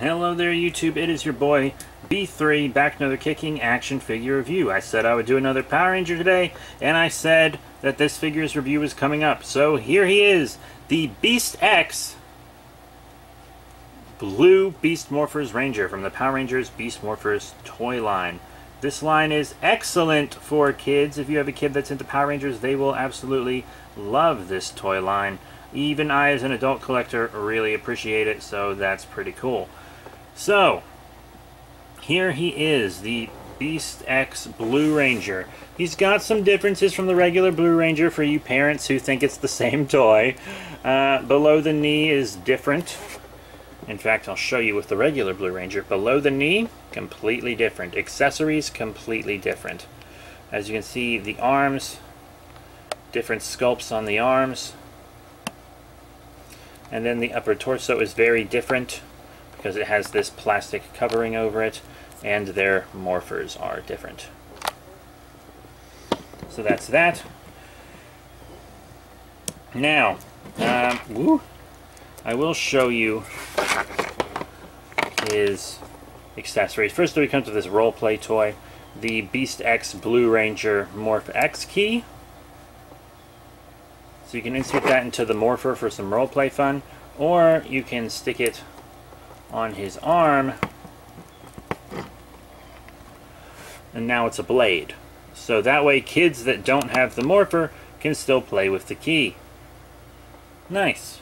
Hello there YouTube, it is your boy B3 back another kicking action figure review. I said I would do another Power Ranger today, and I said that this figure's review is coming up. So here he is, the Beast X Blue Beast Morphers Ranger from the Power Rangers Beast Morphers toy line. This line is excellent for kids. If you have a kid that's into Power Rangers, they will absolutely love this toy line. Even I, as an adult collector, really appreciate it, so that's pretty cool. So, here he is, the Beast X Blue Ranger. He's got some differences from the regular Blue Ranger for you parents who think it's the same toy. Uh, below the knee is different. In fact, I'll show you with the regular Blue Ranger. Below the knee, completely different. Accessories, completely different. As you can see, the arms, different sculpts on the arms. And then the upper torso is very different because it has this plastic covering over it and their morphers are different. So that's that. Now, um, woo, I will show you his accessories. First, we come to this role play toy, the Beast X Blue Ranger Morph X key. So you can insert that into the morpher for some role play fun, or you can stick it on his arm and now it's a blade. So that way kids that don't have the morpher can still play with the key. Nice.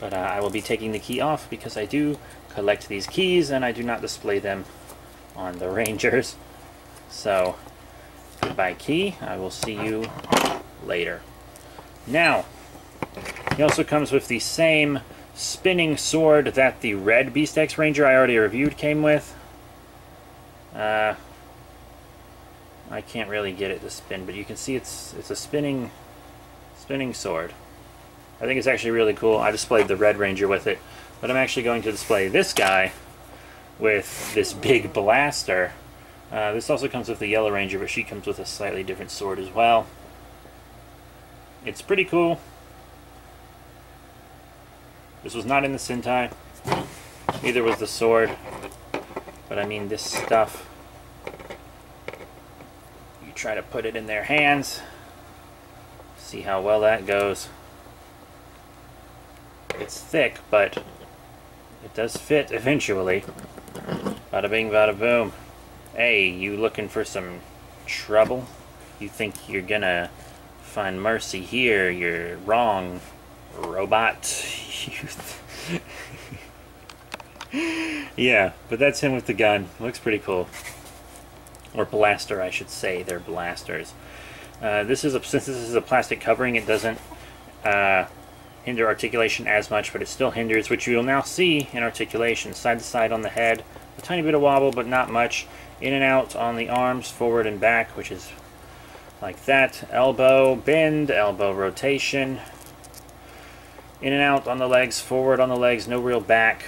But uh, I will be taking the key off because I do collect these keys and I do not display them on the Rangers. So, goodbye key. I will see you later. Now, he also comes with the same spinning sword that the red Beast X Ranger I already reviewed came with. Uh, I can't really get it to spin, but you can see it's it's a spinning spinning sword. I think it's actually really cool. I displayed the Red Ranger with it, but I'm actually going to display this guy with this big blaster. Uh, this also comes with the Yellow Ranger, but she comes with a slightly different sword as well. It's pretty cool. This was not in the Sentai. Neither was the sword. But I mean, this stuff, you try to put it in their hands, see how well that goes. It's thick, but it does fit eventually. Bada bing, bada boom. Hey, you looking for some trouble? You think you're gonna find mercy here? You're wrong, robot. yeah, but that's him with the gun. Looks pretty cool. Or blaster, I should say. They're blasters. Uh, this is a, since this is a plastic covering, it doesn't uh, hinder articulation as much, but it still hinders, which you will now see in articulation. Side to side on the head, a tiny bit of wobble, but not much. In and out on the arms, forward and back, which is like that. Elbow bend, elbow rotation. In and out on the legs, forward on the legs, no real back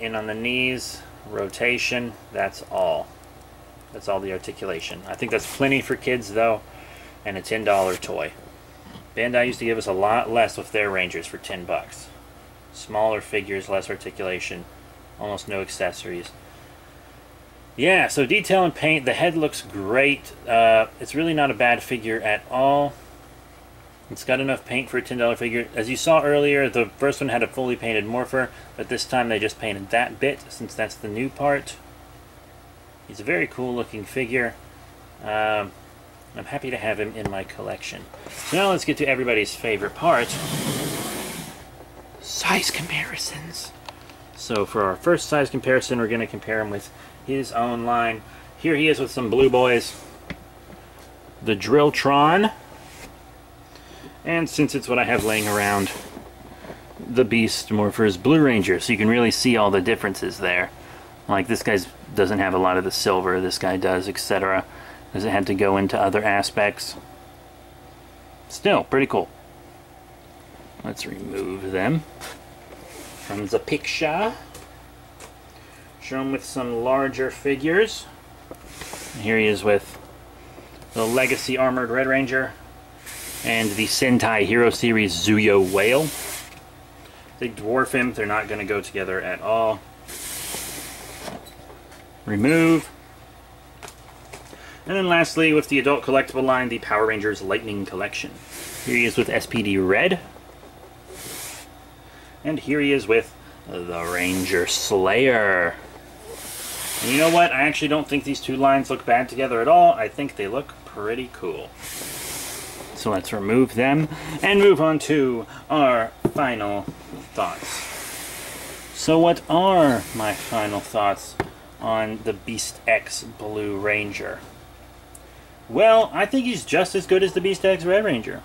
in on the knees, rotation, that's all. That's all the articulation. I think that's plenty for kids though, and a $10 toy. Bandai used to give us a lot less with their Rangers for 10 bucks. Smaller figures, less articulation, almost no accessories. Yeah, so detail and paint, the head looks great. Uh, it's really not a bad figure at all. It's got enough paint for a $10 figure. As you saw earlier, the first one had a fully painted morpher, but this time they just painted that bit, since that's the new part. He's a very cool looking figure. Um, I'm happy to have him in my collection. So now let's get to everybody's favorite part. Size comparisons. So for our first size comparison, we're going to compare him with his own line. Here he is with some blue boys. The Drilltron. And since it's what I have laying around, the Beast Morphers Blue Ranger, so you can really see all the differences there. Like this guy doesn't have a lot of the silver, this guy does, etc. Because it had to go into other aspects. Still, pretty cool. Let's remove them from the picture. Show him with some larger figures. Here he is with the Legacy Armored Red Ranger and the Sentai Hero Series Zyuoh Whale. They dwarf him. They're not going to go together at all. Remove. And then lastly, with the adult collectible line, the Power Rangers Lightning Collection. Here he is with SPD Red. And here he is with the Ranger Slayer. And you know what? I actually don't think these two lines look bad together at all. I think they look pretty cool. So let's remove them and move on to our final thoughts. So what are my final thoughts on the Beast X Blue Ranger? Well, I think he's just as good as the Beast X Red Ranger.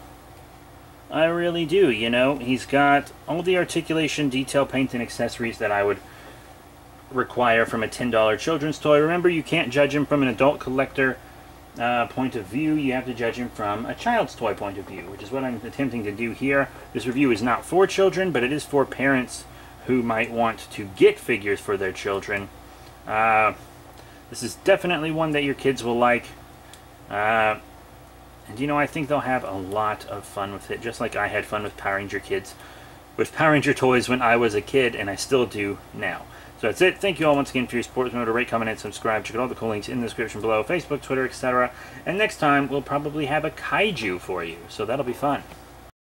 I really do, you know. He's got all the articulation, detail, paint, and accessories that I would require from a $10 children's toy. Remember, you can't judge him from an adult collector uh, point of view. You have to judge him from a child's toy point of view, which is what I'm attempting to do here. This review is not for children, but it is for parents who might want to get figures for their children. Uh, this is definitely one that your kids will like. Uh, and you know, I think they'll have a lot of fun with it, just like I had fun with Power Ranger Kids, with Power Ranger toys when I was a kid, and I still do now. So that's it. Thank you all once again for your support. Remember to rate, comment, and subscribe. Check out all the cool links in the description below Facebook, Twitter, etc. And next time, we'll probably have a kaiju for you, so that'll be fun.